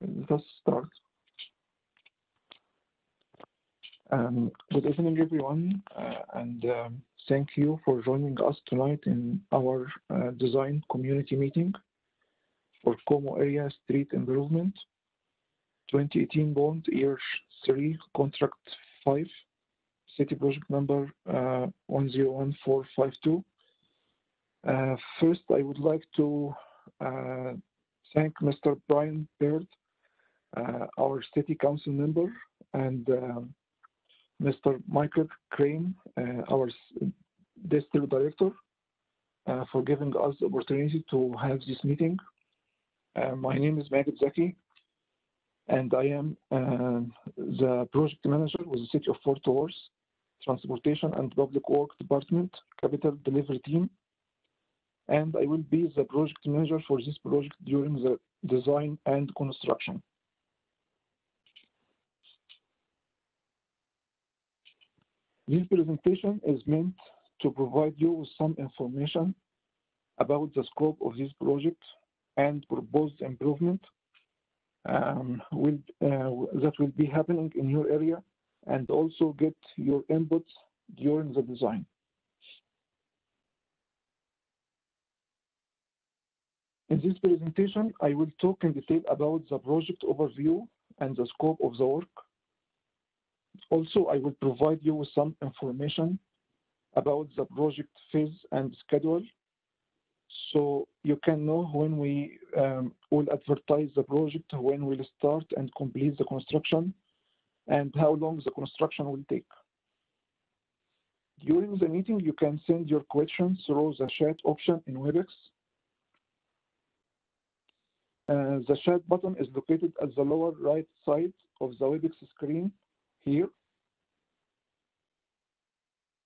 Us start. Um, good evening, everyone, uh, and um, thank you for joining us tonight in our uh, design community meeting for Como Area Street Improvement 2018 Bond Year 3 Contract 5 City Project number uh, 101452. Uh, first, I would like to thank Mr. Brian Byrd, our City Council member, and um, Mr. Michael Crane, uh, our District Director, uh, for giving us the opportunity to have this meeting. Uh, my name is Magid Zaki, and I am uh, the project manager with the City of Fort Worth Transportation and Public Works Department Capital Delivery Team. And I will be the project manager for this project during the design and construction. This presentation is meant to provide you with some information about the scope of this project and proposed improvement um, uh, that will be happening in your area and also get your inputs during the design. In this presentation, I will talk in detail about the project overview and the scope of the work. Also, I will provide you with some information about the project phase and schedule so you can know when we um, will advertise the project, when we'll start and complete the construction, and how long the construction will take. During the meeting, you can send your questions through the chat option in WebEx. Uh, the chat button is located at the lower right side of the WebEx screen here.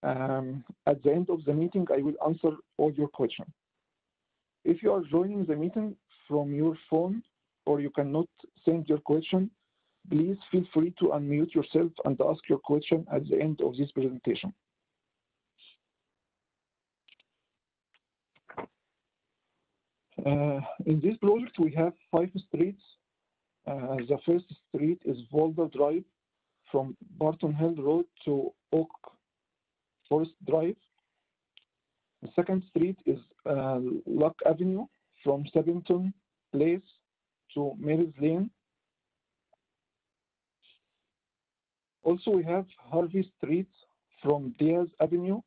Um, at the end of the meeting, I will answer all your questions. If you are joining the meeting from your phone or you cannot send your question, please feel free to unmute yourself and ask your question at the end of this presentation. Uh, in this project, we have five streets. Uh, the first street is Volder Drive from Barton Hill Road to Oak Forest Drive. The second street is uh, Luck Avenue from Sabington Place to Mary's Lane. Also, we have Harvey Street from Diaz Avenue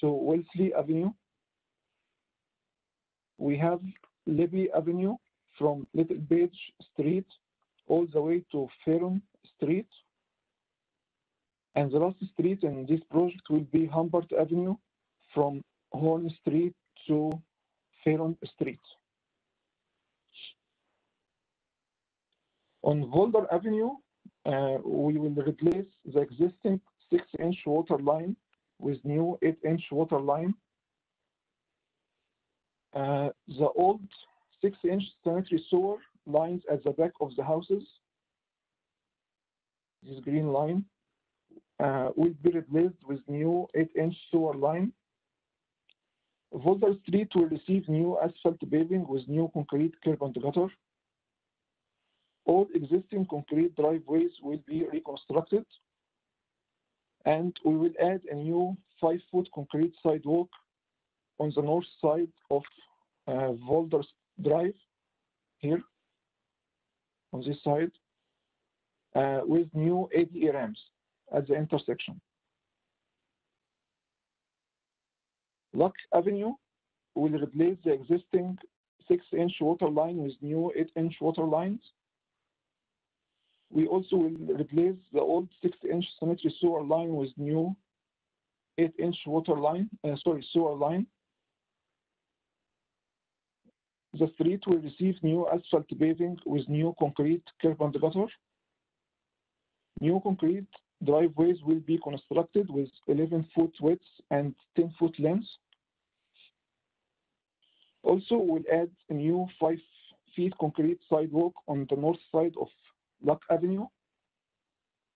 to Wellesley Avenue. We have Libby Avenue from Little Page Street all the way to Ferron Street. And the last street in this project will be Humbert Avenue from Horn Street to Ferron Street. On Volder Avenue, uh, we will replace the existing 6-inch water line with new 8-inch water line. Uh, the old 6-inch sanitary sewer lines at the back of the houses, this green line, will be replaced with new 8-inch sewer line. Volder Street will receive new asphalt paving with new concrete curb and gutter. All existing concrete driveways will be reconstructed. And we will add a new five-foot concrete sidewalk on the north side of uh, Volder Drive, here, on this side, uh, with new ADA ramps at the intersection. Luck Avenue will replace the existing 6-inch water line with new 8-inch water lines. We also will replace the old 6-inch sanitary sewer line with new 8-inch water line, uh, sorry, sewer line. The street will receive new asphalt paving with new concrete curb and gutter. New concrete driveways will be constructed with 11 foot width and 10 foot length. Also, we'll add a new 5 feet concrete sidewalk on the north side of Luck Avenue,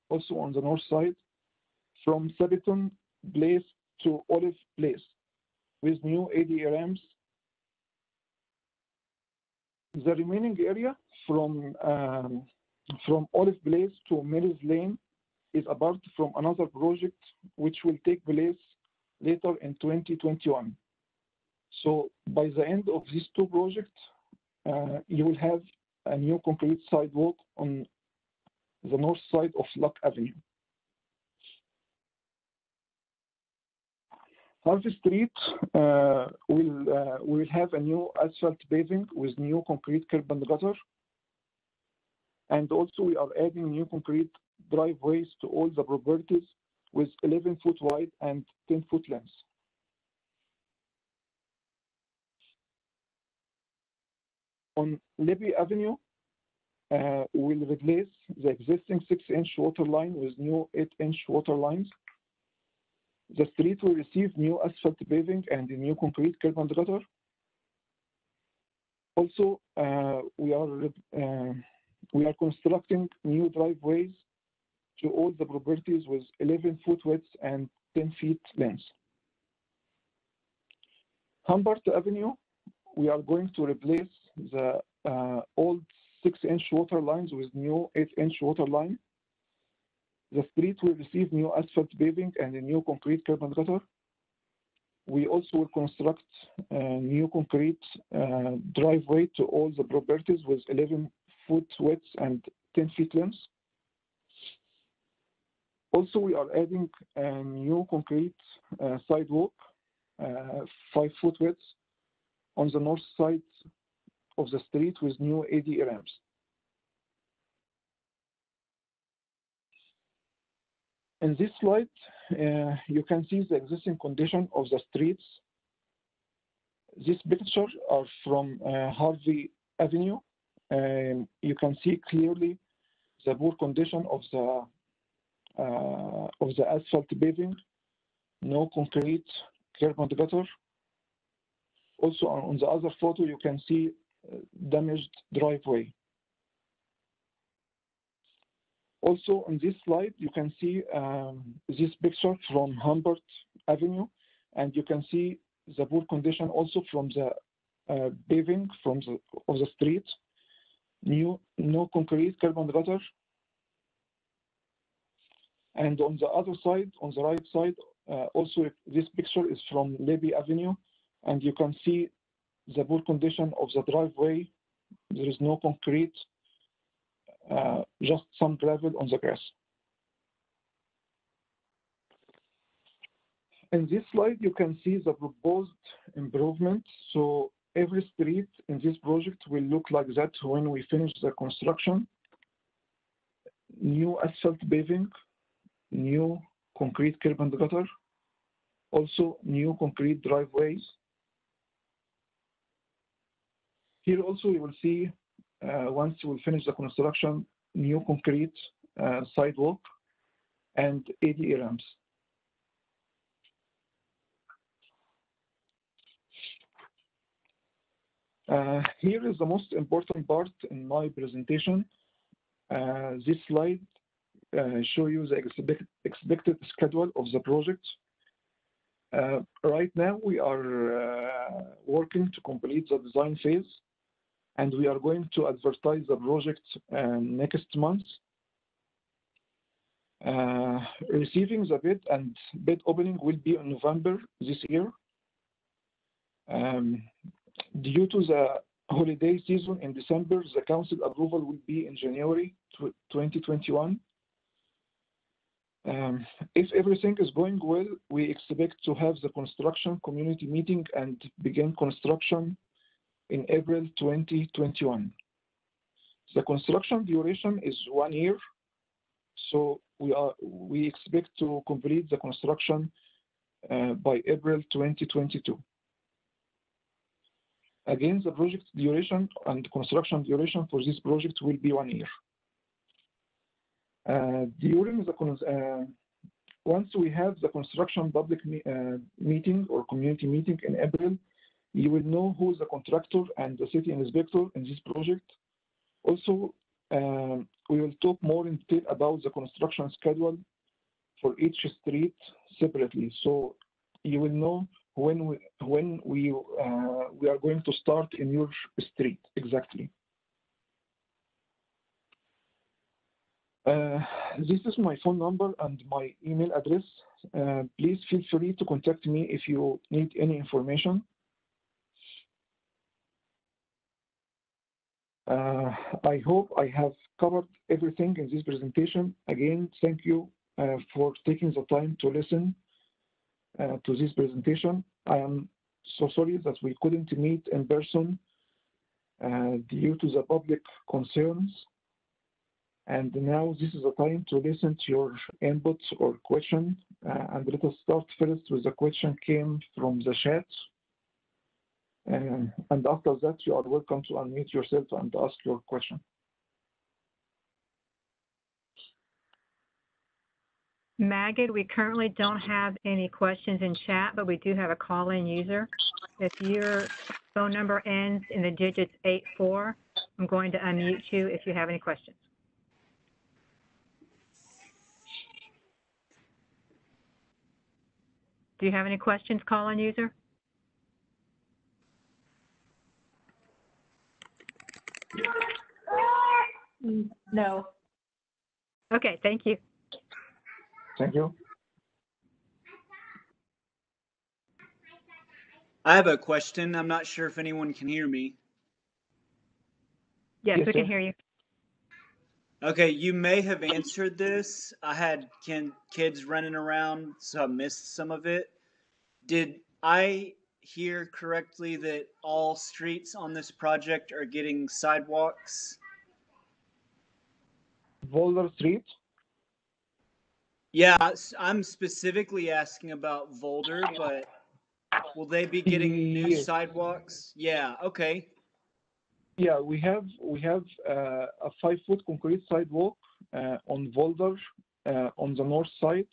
also on the north side, from Sabington Place to Olive Place, with new ADA ramps. the remaining area from um, from Olive Place to Mills Lane is apart from another project which will take place later in 2021. So by the end of these two projects, uh, you will have a new concrete sidewalk on the north side of Luck Avenue. Harvey Street uh, will uh, will have a new asphalt paving with new concrete curb and gutter, and also we are adding new concrete driveways to all the properties with 11 foot wide and 10 foot length. On Libby Avenue, uh, we will replace the existing 6-inch water line with new 8-inch water lines. The street will receive new asphalt paving and a new concrete curb and gutter. Also, uh, we are uh, we are constructing new driveways to all the properties with 11 foot width and 10 feet length. Humbert Avenue, we are going to replace the uh, old 6-inch water lines with new 8-inch water line. The street will receive new asphalt paving and a new concrete curb and gutter. We also will construct a new concrete uh, driveway to all the properties with 11 foot width and 10 feet length. Also, we are adding a new concrete uh, sidewalk, uh, 5 foot width, on the north side of the street with new AD ramps. In this slide, uh, you can see the existing condition of the streets. These pictures are from uh, Harvey Avenue. And you can see clearly the poor condition of the uh, of the asphalt paving, no concrete curb and gutter. Also on the other photo, you can see damaged driveway. Also on this slide, you can see um, this picture from Humbert Avenue, and you can see the poor condition also from the uh, paving of the street. New no concrete curb and gutter. And on the other side, on the right side, uh, also this picture is from Libby Avenue, and you can see the poor condition of the driveway. There is no concrete, uh, just some gravel on the grass. In this slide, you can see the proposed improvement. So every street in this project will look like that when we finish the construction. New asphalt paving, new concrete curb and gutter, also new concrete driveways, Here also you will see, uh, once we finish the construction, new concrete uh, sidewalk and AD ramps. Uh, here is the most important part in my presentation. This slide show you the expect expected schedule of the project. Uh, right now, we are working to complete the design phase and we are going to advertise the project next month. Uh, receiving the bid and bid opening will be in November this year. Um, due to the holiday season in December, the council approval will be in January 2021. Um, if everything is going well, we expect to have the construction community meeting and begin construction in April 2021. The construction duration is one year, so we are we expect to complete the construction uh, by April 2022. Again, the project duration and construction duration for this project will be one year. Uh, during the uh, once we have the construction public me uh, meeting or community meeting in April, you will know who is the contractor and the city inspector in this project. Also, um, we will talk more in detail about the construction schedule for each street separately. So you will know when we when we uh, we are going to start in your street exactly. Uh, this is my phone number and my email address. Uh, please feel free to contact me if you need any information. Uh, I hope I have covered everything in this presentation. Again, thank you uh, for taking the time to listen uh, to this presentation. I am so sorry that we couldn't meet in person due to the public concerns. And now this is the time to listen to your inputs or question. Uh, and let us start first with the question came from the chat. Um, and after that, you are welcome to unmute yourself and ask your question. Magid, we currently don't have any questions in chat, but we do have a call-in user. If your phone number ends in the digits 84, I'm going to unmute you if you have any questions. Do you have any questions, call-in user? No. Okay, thank you. Thank you. I have a question. I'm not sure if anyone can hear me. Yes, Yes, we can hear you. Okay, you may have answered this. I had kin- kids running around, so I missed some of it. Did I hear correctly that all streets on this project are getting sidewalks? Boulder Street. Yeah, I'm specifically asking about Volder, but will they be getting new Yes. sidewalks? Yeah, okay. Yeah, we have we have uh, a five foot concrete sidewalk uh, on Boulder uh, on the north side.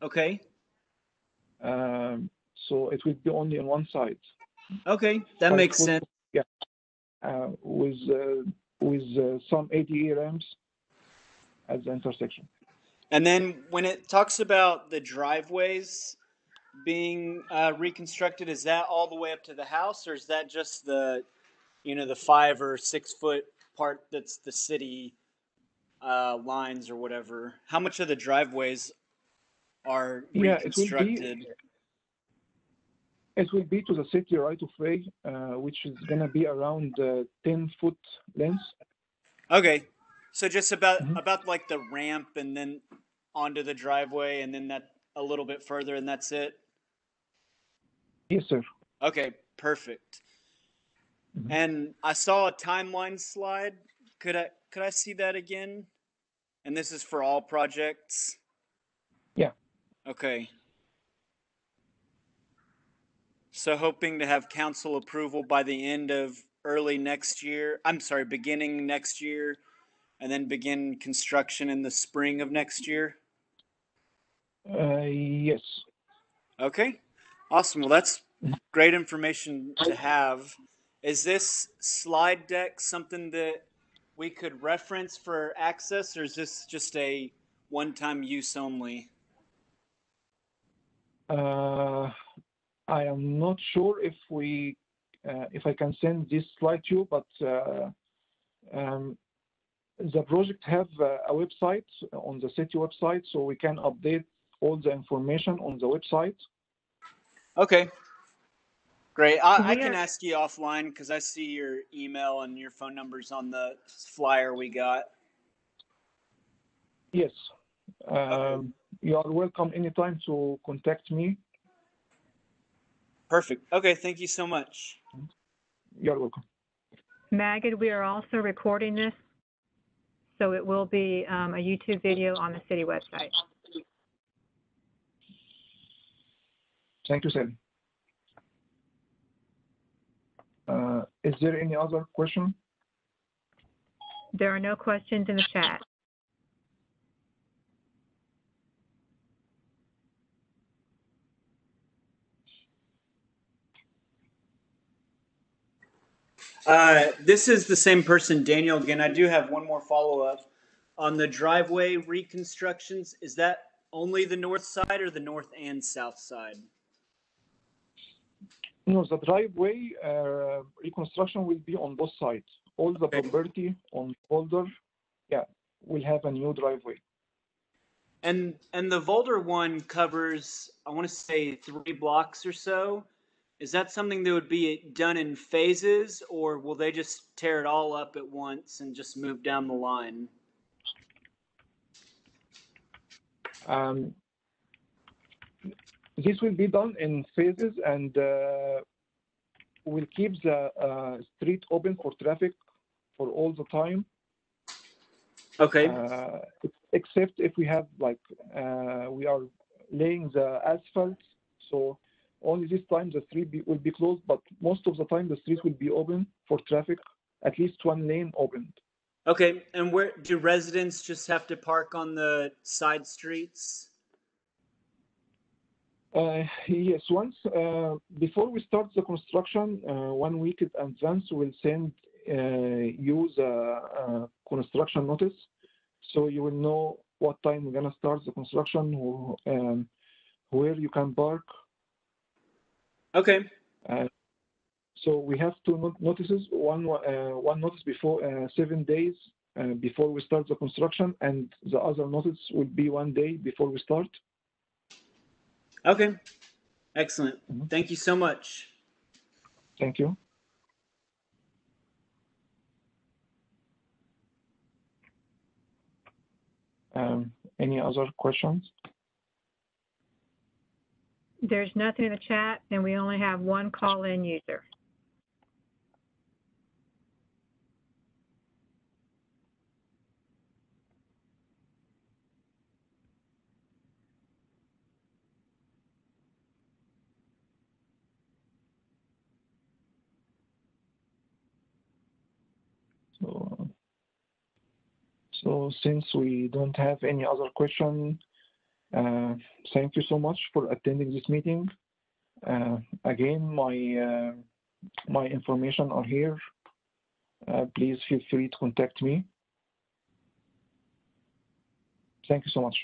Okay. Um, so it will be only on one side. Okay, that makes sense. Yeah, uh, with uh, with uh, some ADA ramps at the intersection. And then when it talks about the driveways being uh, reconstructed, is that all the way up to the house, or is that just the, you know, the five or six foot part that's the city uh, lines or whatever? How much of the driveways are Yeah, it will be- It will be to the city right of way, uh, which is gonna be around uh, 10 foot length. Okay, so just about Mhm. about like the ramp and then onto the driveway, and then that a little bit further, and that's it. Yes, sir. Okay, perfect. Mhm. And I saw a timeline slide. Could I could I see that again? And this is for all projects. Yeah. Okay. So hoping to have council approval by the end of early next year. I'm sorry, beginning next year, and then begin construction in the spring of next year. Uh, yes. Okay. Awesome. Well, that's great information to have. Is this slide deck something that we could reference for access, or is this just a one time use only? Uh, I am not sure if we, uh, if I can send this slide to you, but uh, um, the project have uh, a website on the city website, so we can update all the information on the website. Okay. Great. I, I can ask you offline because I see your email and your phone numbers on the flyer we got. Yes. Um, you are welcome anytime to contact me. Perfect. Okay. Thank you so much. You're welcome. Magid, we are also recording this, so it will be um, a YouTube video on the city website. Thank you, Sally. Uh, is there any other question? There are no questions in the chat. Uh, this is the same person, Daniel. Again, I do have one more follow up on the driveway reconstructions. Is that only the north side or the north and south side? No, the driveway uh, reconstruction will be on both sides. All the property on Boulder, yeah, will have a new driveway. And and the Volder one covers, I want to say, three blocks or so. Is that something that would be done in phases, or will they just tear it all up at once and just move down the line? Um, this will be done in phases and uh, will keep the uh, street open for traffic for all the time. Okay. Uh, except if we have like uh, we are laying the asphalt, so only this time the street be, will be closed, but most of the time the street will be open for traffic, at least one lane opened. Okay. And where do residents just have to park on the side streets? Uh, yes, once uh, before we start the construction, uh, one week in advance, we'll send uh, you the uh, construction notice, so you will know what time we're gonna start the construction, who- um, where you can park. Okay. So we have two not- notices, one uh, one notice before uh, seven days uh, before we start the construction, and the other notice will be one day before we start. Okay. Excellent. Mhm. Thank you so much. Thank you. Um, any other questions? There's nothing in the chat, and we only have one call-in user. Since we don't have any other question, uh, thank you so much for attending this meeting. Uh, again, my uh, my information are here. Please feel free to contact me. Thank you so much.